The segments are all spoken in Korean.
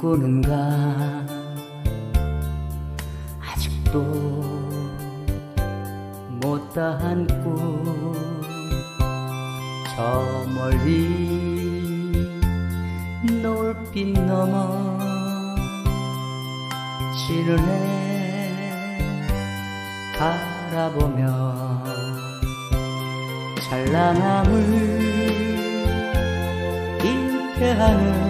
꿈꾸는가? 아직도 못다한 꿈 저 멀리 노을빛 넘어 지는 해 바라보며 찬란함을 잉태하는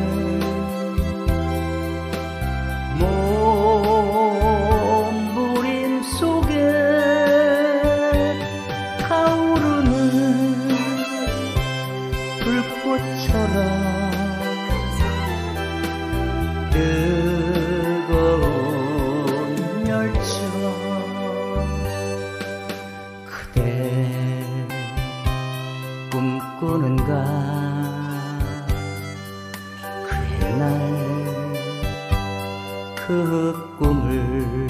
날 그 꿈을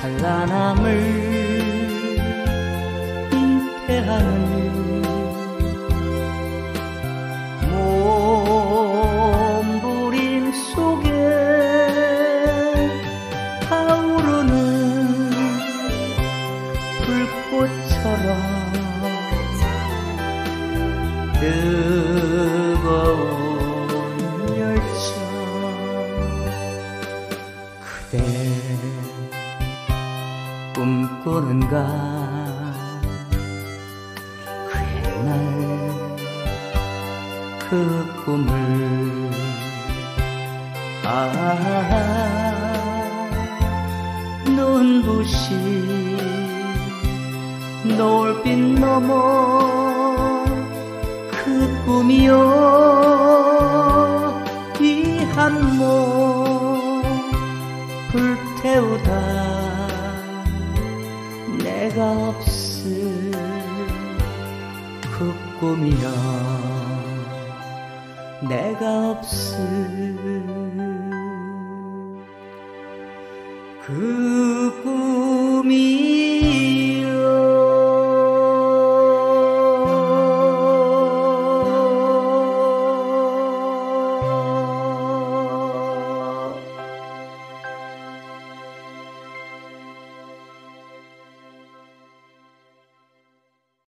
찬란함을 잉태하는 몸부림 속에 타오르는 불꽃처럼 뜨거운 열정 그대 꿈꾸는가? 그 옛날 그 꿈을 아 눈부신 노을빛 넘어 그 꿈이여 내가 없을 그 꿈이여 내가 없을 그 꿈이